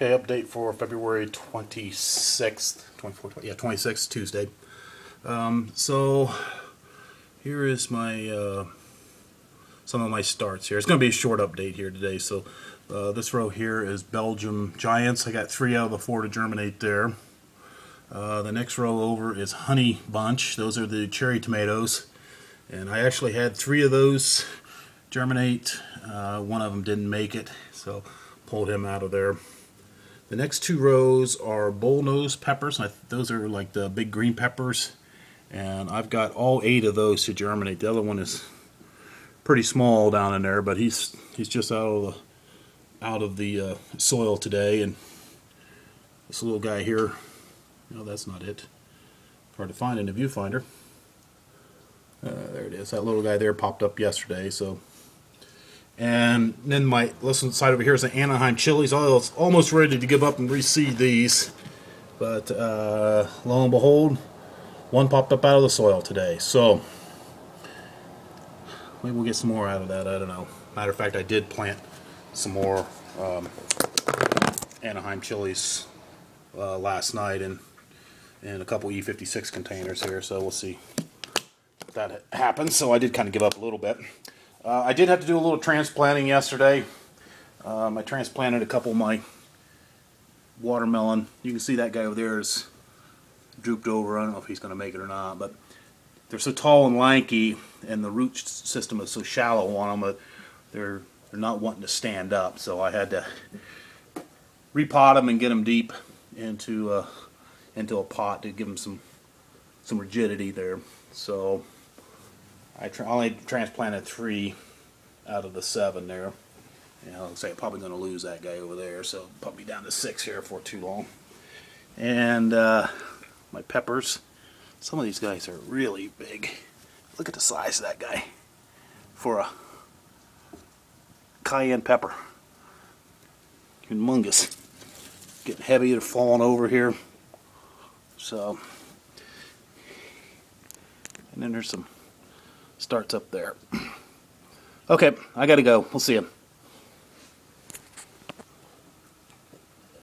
Okay, update for February 26th, 24, yeah, 26th, Tuesday. Um, so, here is my, uh, some of my starts here. It's going to be a short update here today. So, uh, this row here is Belgium Giants. I got three out of the four to germinate there. Uh, the next row over is Honey Bunch. Those are the cherry tomatoes. And I actually had three of those germinate. Uh, one of them didn't make it, so pulled him out of there. The next two rows are bullnose peppers. those are like the big green peppers. And I've got all eight of those to germinate. The other one is pretty small down in there, but he's he's just out of the out of the uh, soil today. And this little guy here, no, that's not it. Hard to find in the viewfinder. Uh, there it is. That little guy there popped up yesterday, so and then my left side over here is the Anaheim chilies. I was almost ready to give up and reseed these. But uh, lo and behold, one popped up out of the soil today. So maybe we'll get some more out of that. I don't know. Matter of fact, I did plant some more um, Anaheim chilies uh, last night in, in a couple E56 containers here. So we'll see if that happens. So I did kind of give up a little bit. Uh, I did have to do a little transplanting yesterday. Um, I transplanted a couple of my watermelon. You can see that guy over there is drooped over. I don't know if he's going to make it or not, but they're so tall and lanky, and the root system is so shallow on them that they're they're not wanting to stand up. So I had to repot them and get them deep into a, into a pot to give them some some rigidity there. So I tra only transplanted three out of the seven there. You know, say I'm probably going to lose that guy over there, so put me down to six here for too long. And uh, my peppers, some of these guys are really big. Look at the size of that guy for a cayenne pepper. Humongous. Getting heavy, they're falling over here. So, and then there's some starts up there. Okay, I gotta go. We'll see you.